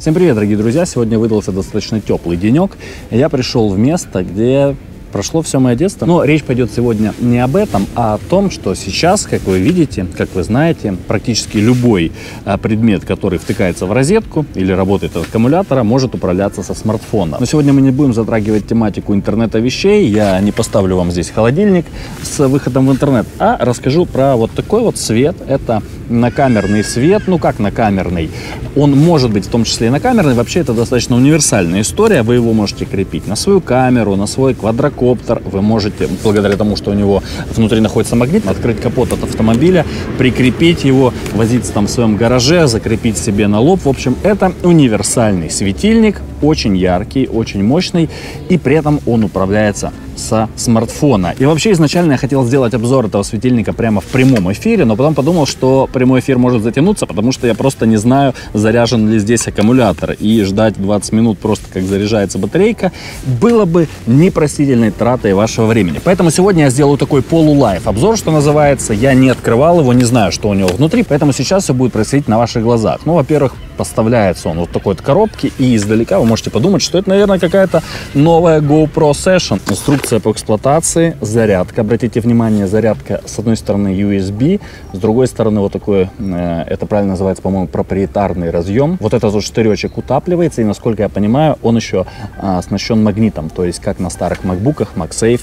Всем привет, дорогие друзья! Сегодня выдался достаточно теплый денек. Я пришел в место, где прошло все мое детство. Но речь пойдет сегодня не об этом, а о том, что сейчас, как вы видите, как вы знаете, практически любой а, предмет, который втыкается в розетку или работает от аккумулятора, может управляться со смартфона. Но сегодня мы не будем затрагивать тематику интернета вещей. Я не поставлю вам здесь холодильник с выходом в интернет, а расскажу про вот такой вот свет. Это накамерный свет. Ну как накамерный? Он может быть в том числе и накамерный. Вообще это достаточно универсальная история. Вы его можете крепить на свою камеру, на свой квадрокоптер квадрокоптер. Вы можете, благодаря тому, что у него внутри находится магнит, открыть капот от автомобиля, прикрепить его, возиться там в своем гараже, закрепить себе на лоб. В общем, это универсальный светильник, очень яркий, очень мощный, и при этом он управляется со смартфона. И вообще изначально я хотел сделать обзор этого светильника прямо в прямом эфире, но потом подумал, что прямой эфир может затянуться, потому что я просто не знаю, заряжен ли здесь аккумулятор. И ждать 20 минут просто как заряжается батарейка было бы непростительной тратой вашего времени. Поэтому сегодня я сделаю такой полулайф обзор, что называется. Я не открывал его, не знаю, что у него внутри, поэтому сейчас все будет происходить на ваших глазах. Ну, во-первых, поставляется он вот такой вот коробке, и издалека вы можете подумать, что это, наверное, какая-то новая GoPro Session. Инструкция по эксплуатации, зарядка, обратите внимание, зарядка с одной стороны USB, с другой стороны вот такой, э, это правильно называется, по-моему, проприетарный разъем. Вот этот вот штыречек утапливается, и, насколько я понимаю, он еще а, оснащен магнитом, то есть как на старых MacBook'ах, MagSafe,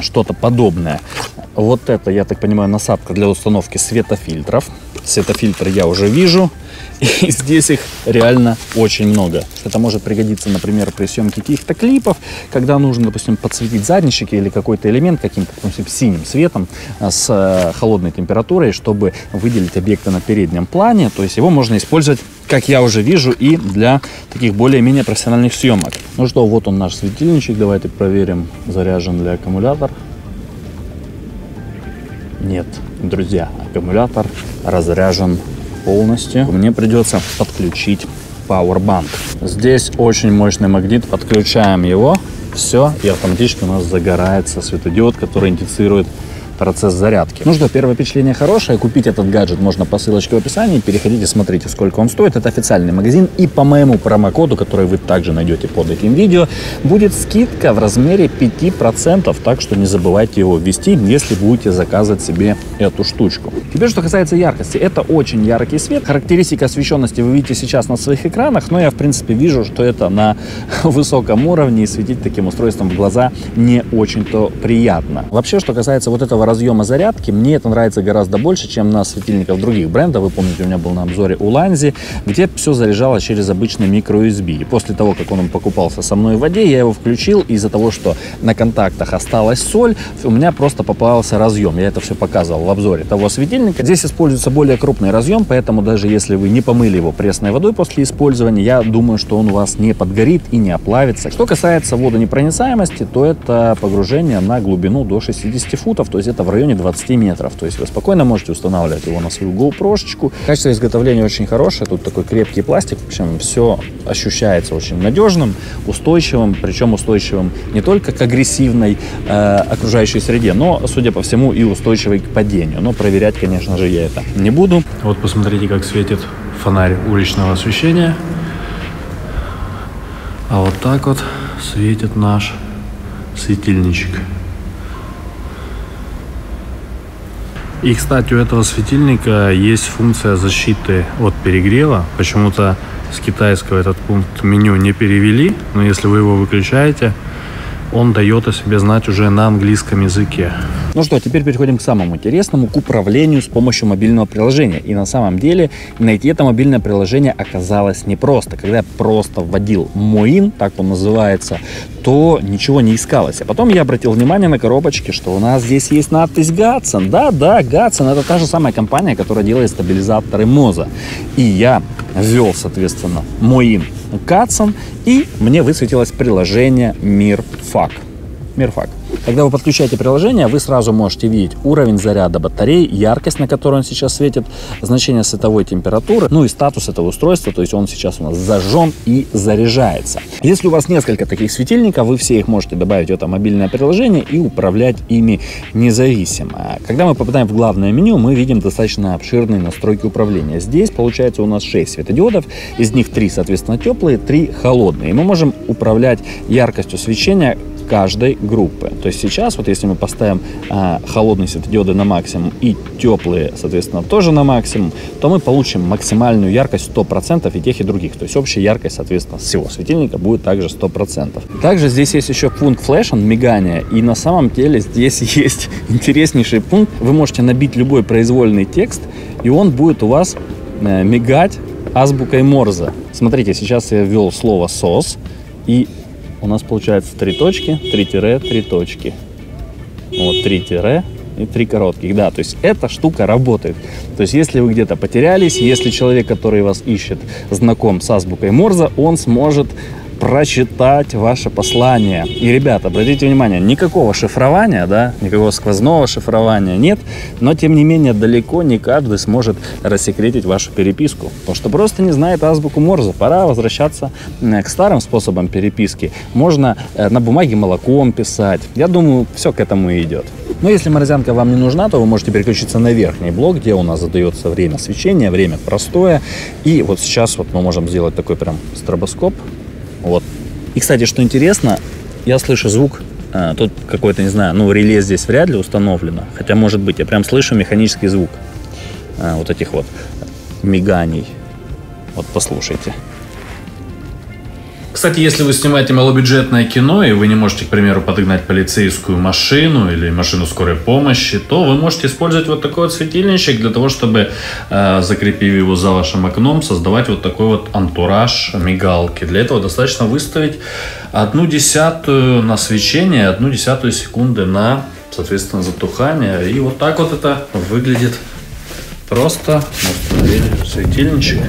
что-то подобное. Вот это, я так понимаю, насадка для установки светофильтров. Светофильтры я уже вижу. И здесь их реально очень много. Это может пригодиться, например, при съемке каких-то клипов, когда нужно, допустим, подсветить заднички или какой-то элемент каким-то, допустим, синим светом а, с э, холодной температурой, чтобы выделить объекты на переднем плане. То есть его можно использовать, как я уже вижу, и для таких более-менее профессиональных съемок. Ну что, вот он наш светильничек. Давайте проверим, заряжен ли аккумулятор. Нет, друзья, аккумулятор разряжен полностью. Мне придется подключить Powerbank. Здесь очень мощный магнит, подключаем его, все, и автоматически у нас загорается светодиод, который индицирует процесс зарядки. Ну что, первое впечатление хорошее. Купить этот гаджет можно по ссылочке в описании. Переходите, смотрите, сколько он стоит. Это официальный магазин. И по моему промокоду, который вы также найдете под этим видео, будет скидка в размере 5%. Так что не забывайте его ввести, если будете заказывать себе эту штучку. Теперь, что касается яркости. Это очень яркий свет. Характеристика освещенности вы видите сейчас на своих экранах. Но я, в принципе, вижу, что это на высоком уровне. И светить таким устройством в глаза не очень-то приятно. Вообще, что касается вот этого разъема зарядки. Мне это нравится гораздо больше, чем на светильниках других брендов. Вы помните, у меня был на обзоре Уланзи, где все заряжалось через обычный микро-USB. И после того, как он покупался со мной в воде, я его включил. Из-за того, что на контактах осталась соль, у меня просто попался разъем. Я это все показывал в обзоре того светильника. Здесь используется более крупный разъем, поэтому даже если вы не помыли его пресной водой после использования, я думаю, что он у вас не подгорит и не оплавится. Что касается водонепроницаемости, то это погружение на глубину до 60 футов, то есть это в районе 20 метров. То есть вы спокойно можете устанавливать его на свою GoPro. -шечку. Качество изготовления очень хорошее. Тут такой крепкий пластик. В общем, все ощущается очень надежным, устойчивым. Причем устойчивым не только к агрессивной э, окружающей среде, но, судя по всему, и устойчивой к падению. Но проверять, конечно же, я это не буду. Вот посмотрите, как светит фонарь уличного освещения. А вот так вот светит наш светильничек. И, кстати, у этого светильника есть функция защиты от перегрева. Почему-то с китайского этот пункт меню не перевели, но если вы его выключаете, он дает о себе знать уже на английском языке. Ну что, теперь переходим к самому интересному, к управлению с помощью мобильного приложения. И на самом деле найти это мобильное приложение оказалось непросто. Когда я просто вводил Моин, так он называется, то ничего не искалось. А потом я обратил внимание на коробочке, что у нас здесь есть надпись Гатсон. Да, да, Гатсон это та же самая компания, которая делает стабилизаторы МОЗа. И я ввел, соответственно, Моин Гатсон, и мне высветилось приложение Мир Фак. Мирфак. Когда вы подключаете приложение, вы сразу можете видеть уровень заряда батареи, яркость, на которую он сейчас светит, значение световой температуры, ну и статус этого устройства, то есть он сейчас у нас зажжен и заряжается. Если у вас несколько таких светильников, вы все их можете добавить в это мобильное приложение и управлять ими независимо. Когда мы попадаем в главное меню, мы видим достаточно обширные настройки управления. Здесь получается у нас 6 светодиодов, из них 3, соответственно, теплые, 3 холодные. И мы можем управлять яркостью свечения каждой группы. То есть сейчас, вот если мы поставим а, холодные светодиоды на максимум и теплые, соответственно, тоже на максимум, то мы получим максимальную яркость 100% и тех, и других. То есть общая яркость, соответственно, всего светильника будет также 100%. Также здесь есть еще пункт флешен, мигания, и на самом деле здесь есть интереснейший пункт. Вы можете набить любой произвольный текст, и он будет у вас э, мигать азбукой Морзе. Смотрите, сейчас я ввел слово «сос», и у нас получается три точки, три тире, три точки. Вот три тире и три коротких. Да, то есть эта штука работает. То есть если вы где-то потерялись, если человек, который вас ищет, знаком с азбукой Морза, он сможет прочитать ваше послание. И, ребята, обратите внимание, никакого шифрования, да, никакого сквозного шифрования нет, но, тем не менее, далеко не каждый сможет рассекретить вашу переписку, потому что просто не знает азбуку Морзе. Пора возвращаться к старым способам переписки. Можно э, на бумаге молоком писать. Я думаю, все к этому и идет. Но если морозянка вам не нужна, то вы можете переключиться на верхний блок, где у нас задается время свечения, время простое. И вот сейчас вот мы можем сделать такой прям стробоскоп. Вот. И, кстати, что интересно, я слышу звук, а, тут какой-то, не знаю, ну, реле здесь вряд ли установлено, хотя, может быть, я прям слышу механический звук а, вот этих вот миганий. Вот послушайте. Кстати, если вы снимаете малобюджетное кино, и вы не можете, к примеру, подогнать полицейскую машину или машину скорой помощи, то вы можете использовать вот такой вот светильничек для того, чтобы, э, закрепив его за вашим окном, создавать вот такой вот антураж мигалки. Для этого достаточно выставить одну десятую на свечение, одну десятую секунды на, соответственно, затухание. И вот так вот это выглядит просто. Установили светильничек.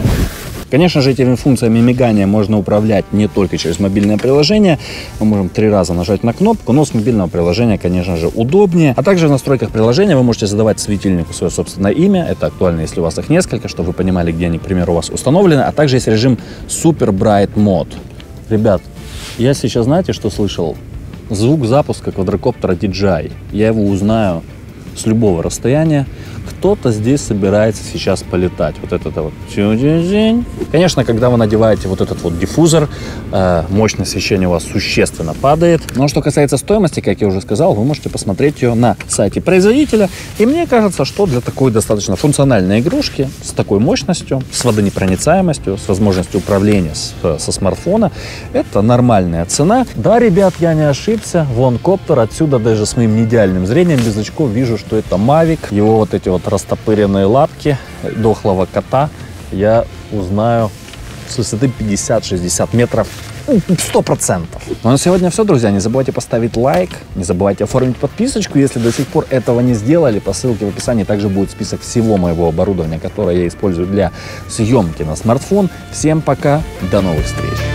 Конечно же, этими функциями мигания можно управлять не только через мобильное приложение. Мы можем три раза нажать на кнопку, но с мобильного приложения, конечно же, удобнее. А также в настройках приложения вы можете задавать светильнику свое собственное имя. Это актуально, если у вас их несколько, чтобы вы понимали, где они, к примеру, у вас установлены. А также есть режим Super Bright Mode. Ребят, я сейчас, знаете, что слышал? Звук запуска квадрокоптера DJI. Я его узнаю с любого расстояния кто-то здесь собирается сейчас полетать. Вот это вот. Конечно, когда вы надеваете вот этот вот диффузор, э, мощность освещения у вас существенно падает. Но что касается стоимости, как я уже сказал, вы можете посмотреть ее на сайте производителя. И мне кажется, что для такой достаточно функциональной игрушки с такой мощностью, с водонепроницаемостью, с возможностью управления с, со смартфона, это нормальная цена. Да, ребят, я не ошибся. Вон коптер. Отсюда даже с моим неидеальным зрением без очков вижу, что это Mavic. Его вот эти вот растопыренные лапки дохлого кота я узнаю с высоты 50-60 метров сто процентов. Ну, на сегодня все, друзья. Не забывайте поставить лайк, не забывайте оформить подписочку. Если до сих пор этого не сделали, по ссылке в описании также будет список всего моего оборудования, которое я использую для съемки на смартфон. Всем пока, до новых встреч.